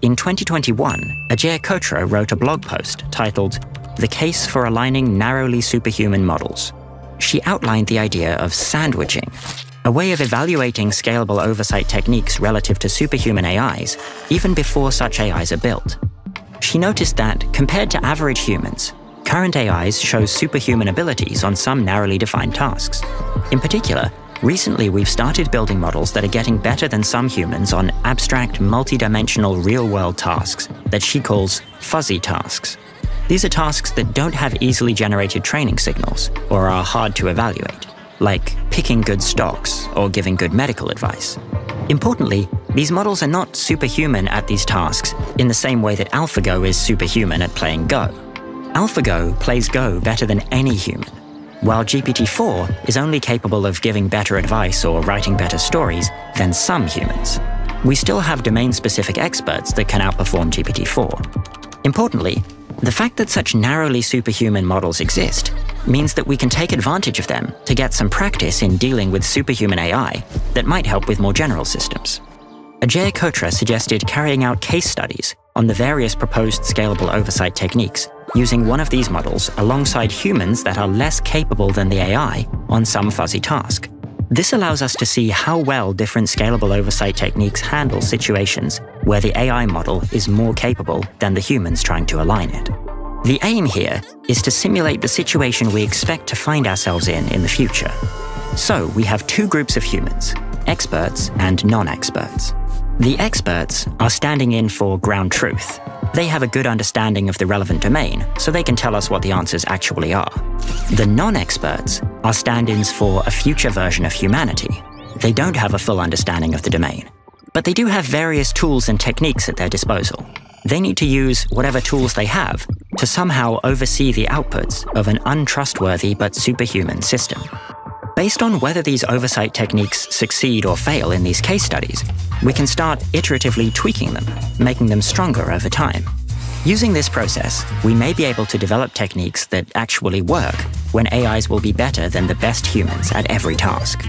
In 2021, Ajeya Cotra wrote a blog post titled The Case for Aligning Narrowly Superhuman Models. She outlined the idea of sandwiching, a way of evaluating scalable oversight techniques relative to superhuman AIs, even before such AIs are built. She noticed that, compared to average humans, current AIs show superhuman abilities on some narrowly defined tasks. In particular, recently we've started building models that are getting better than some humans on abstract, multidimensional real-world tasks that she calls fuzzy tasks. These are tasks that don't have easily generated training signals or are hard to evaluate, like picking good stocks or giving good medical advice. Importantly, these models are not superhuman at these tasks in the same way that AlphaGo is superhuman at playing Go. AlphaGo plays Go better than any human, while GPT-4 is only capable of giving better advice or writing better stories than some humans. We still have domain-specific experts that can outperform GPT-4. Importantly, the fact that such narrowly superhuman models exist means that we can take advantage of them to get some practice in dealing with superhuman AI that might help with more general systems. Ajeya Cotra suggested carrying out case studies on the various proposed scalable oversight techniques using one of these models alongside humans that are less capable than the AI on some fuzzy task. This allows us to see how well different scalable oversight techniques handle situations where the AI model is more capable than the humans trying to align it. The aim here is to simulate the situation we expect to find ourselves in in the future. So we have two groups of humans, experts and non-experts. The experts are standing in for ground truth. They have a good understanding of the relevant domain, so they can tell us what the answers actually are. The non-experts are stand-ins for a future version of humanity. They don't have a full understanding of the domain, but they do have various tools and techniques at their disposal. They need to use whatever tools they have to somehow oversee the outputs of an untrustworthy but superhuman system. Based on whether these oversight techniques succeed or fail in these case studies, we can start iteratively tweaking them, making them stronger over time. Using this process, we may be able to develop techniques that actually work when AIs will be better than the best humans at every task.